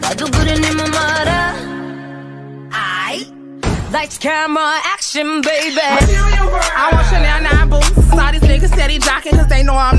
나도 그린 내 말아. Lights, camera, action, baby. I want Chanel 9 boots All these niggas steady jocking Cause they know I'm